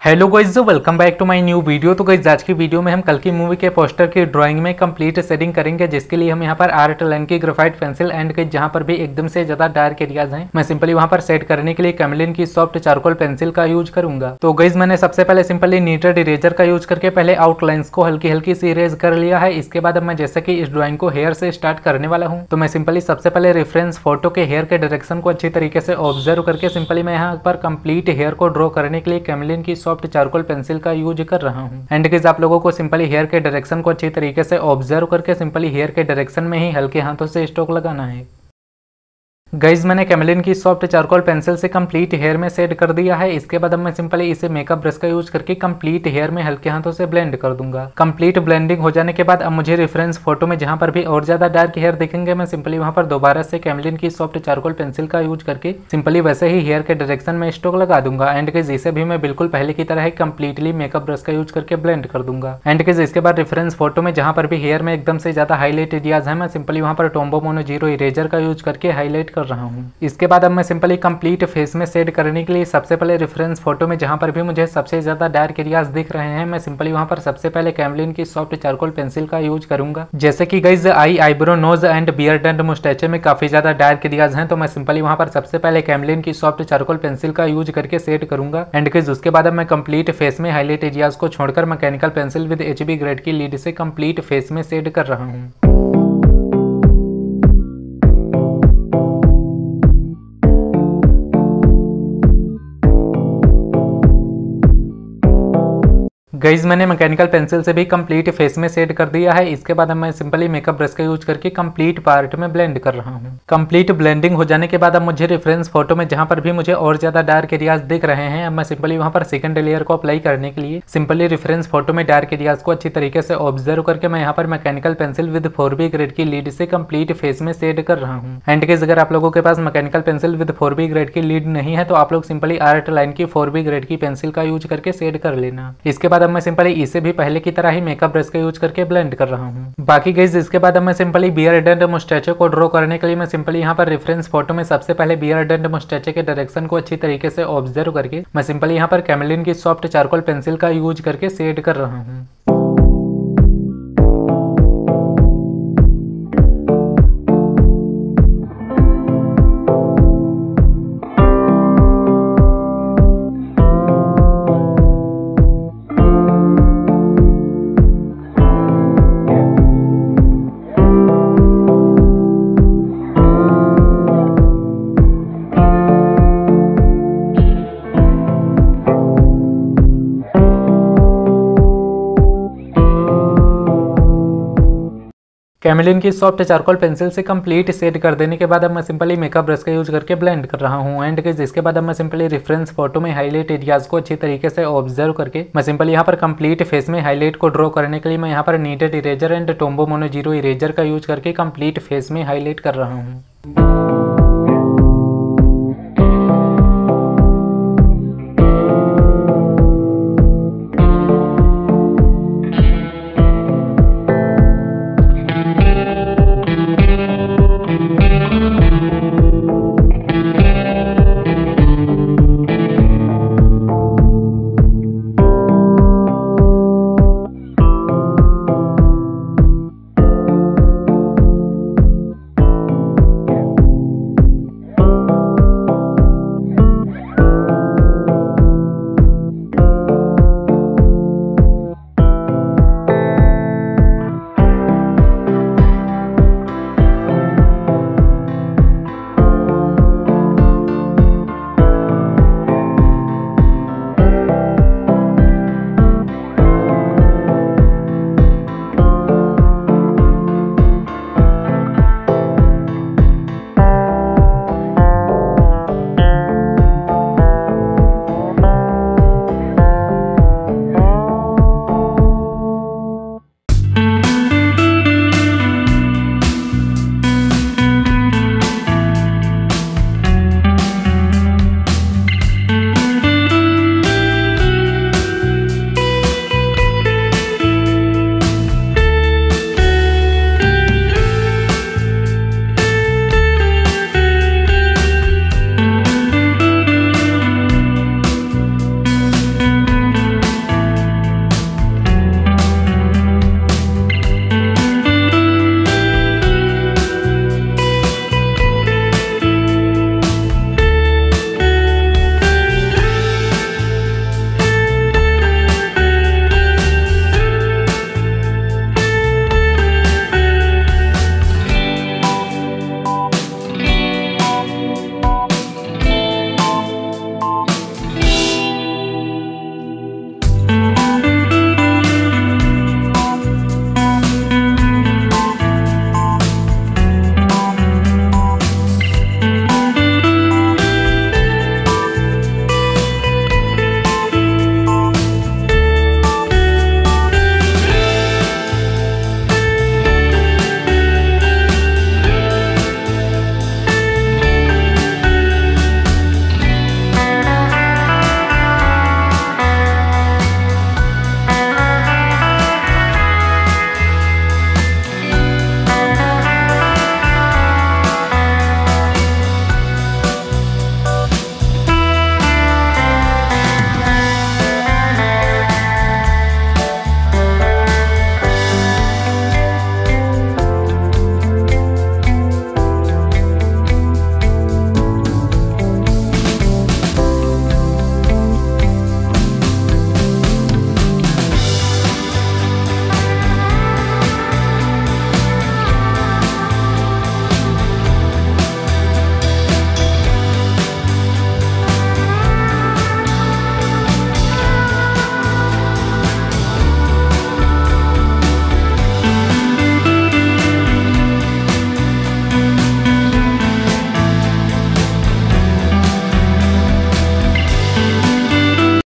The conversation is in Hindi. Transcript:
Hello guys welcome back to my new video तो गाइज़ आज की वीडियो में हम कल की मूवी के पोस्टर की ड्राइंग में कंप्लीट सेटिंग करेंगे, जिसके लिए हम यहाँ पर आर्ट लाइन की ग्राफाइट पेंसिल एंड गाइज़ जहाँ पर भी एकदम से ज़्यादा डार्क एरियाज़ हैं, मैं सिंपली वहाँ पर सेट करने के लिए कैमलिन की सॉफ्ट चारकोल पेंसिल का यूज़ करूँगा। तो गाइज़ मैंने सबसे पहले सिंपली नीटेड इरेजर का यूज़ करके पहले आउटलाइंस को हल्की हल्की सी इरेज कर लिया है। इसके बाद अब मैं जैसे कि इस ड्रॉइंग को हेयर से स्टार्ट करने वाला हूँ। तो मैं सिंपली सबसे पहले रेफरेंस फ़ोटो के हेयर के डायरेक्शन को अच्छी तरीके से ऑब्ज़र्व करके सिंपली मैं यहाँ पर कंप्लीट हेयर को ड्रॉ करने के लिए कैमलिन की सॉफ्ट चारकोल पेंसिल का यूज़ कर रहा हूँ। एंड किस आप लोगों को सिंपली हेयर के डायरेक्शन को अच्छी तरीके से ऑब्ज़र्व करके सिंपली हेयर के डायरेक्शन में ही हल्के हाथों से स्ट्रोक लगाना है। गाइज़ मैंने कैमलिन की सॉफ्ट चारकोल पेंसिल से कंप्लीट हेयर में सेट कर दिया है। इसके बाद अब मैं सिंपली इसे मेकअप ब्रश का यूज़ करके कंप्लीट हेयर में हल्के हाथों से ब्लेंड कर दूँगा। कंप्लीट ब्लेंडिंग हो जाने के बाद अब मुझे रेफरेंस फ़ोटो में जहाँ पर भी और ज़्यादा डार्क हेयर दिखेंगे, मैं सिंपली वहाँ पर दोबारा से कैमलिन की सॉफ्ट चारकोल पेंसिल का यूज़ करके सिंपली वैसे ही हेयर के डायरेक्शन में स्टोक लगा दूँगा। एंड किस इसे भी मैं बिल्कुल पहले की तरह ही कंप्लीटली मेकअप ब्रश का यूज़ करके ब्लेंड कर दूँगा। एंड किस इसके बाद रेफरेंस फ़ोटो में जहाँ पर भी हेयर में एकदम से ज़्यादा हाईलाइट एरियाज़ है, मैं सिंपली वहाँ पर टोम्बो मोनो ज़ीरो इरेजर का यूज़ करके हाईलाइट कर रहा हूँ। इसके बाद अब मैं सिंपली कंप्लीट फेस में सेट करने के लिए सबसे पहले रेफरेंस फ़ोटो में जहाँ पर भी मुझे सबसे ज़्यादा डार्क एरियाज़ दिख रहे हैं, मैं सिंपली वहाँ पर सबसे पहले कैमलिन की सॉफ्ट चारकोल पेंसिल का यूज़ करूँगा। जैसे कि guys eye eyebrow nose and beard and moustache में काफ़ी ज़्यादा डार्क एरियाज़ हैं तो मैं सिंपली वहाँ पर सबसे पहले कैमलिन की सॉफ्ट चारकोल पेंसिल का यूज़ करके सेट करूँगा। एंड किस उसके बाद अब मैं कंप्लीट फेस में हाईलाइट एरियाज़ को छोड़कर mechanical pencil with HB grade की लीड से कंप्लीट फेस में सेट कर रहा हूँ। गईज मैंने मैकेनिकल पेंसिल से भी कंप्लीट फेस में सेट कर दिया है। इसके बाद मैं सिंपली मेकअप ब्रश का यूज़ करके कंप्लीट पार्ट में ब्लेंड कर रहा हूँ। कंप्लीट ब्लेंडिंग हो जाने के बाद अब मुझे रेफरेंस फ़ोटो में जहाँ पर भी मुझे और ज़्यादा डार्क एरियाज़ दिख रहे हैं, अब मैं सिंपली वहाँ पर सेकंड लेयर को अप्लाई करने के लिए सिंपली रेफरेंस फ़ोटो में डार्क एरियाज़ को अच्छी तरीके से ऑब्ज़र्व करके मैं यहाँ पर mechanical pencil with four grade की लीड से कंप्लीट फेस में सेट कर रहा हूँ। एंड केस अगर आप लोगों के पास mechanical pencil with four grade की लीड नहीं है तो आप लोग सिंपली आर्ट लाइन की फोर ग्रेड की पेंसिल का यूज़ करके सेड कर लेना। इसके बाद अब मैं सिंपली इसे भी पहले की तरह ही मेकअप ब्रश का यूज़ करके ब्लेंड कर रहा हूँ। बाकी गई इसके बाद अब मैं सिंपली बियर डेंट मुस्टैचो को ड्रॉ करने के लिए मैं सिंपली यहाँ पर रेफरेंस फ़ोटो में सबसे पहले बियर डेंट मुस्टैचो के डायरेक्शन को अच्छी तरीके से ऑब्ज़र्व करके मैं सिंपली यहाँ पर कैमलिन की सॉफ्ट चारकोल पेंसिल का यूज़ करके सेड कर रहा हूँ। कैमिलिन की सॉफ्ट चारकोल पेंसिल से कंप्लीट सेट कर देने के बाद अब मैं सिंपली मेकअप ब्रश का यूज़ करके ब्लेंड कर रहा हूँ। एंड इसके बाद अब मैं सिंपली रेफरेंस फ़ोटो में हाईलाइट एरियाज़ को अच्छी तरीके से ऑब्ज़र्व करके मैं सिंपली यहाँ पर कंप्लीट फेस में हाईलाइट को ड्रॉ करने के लिए मैं यहाँ पर kneaded eraser and Tombow mono zero eraser का यूज़ करके कंप्लीट फेस में हाईलाइट कर रहा हूँ।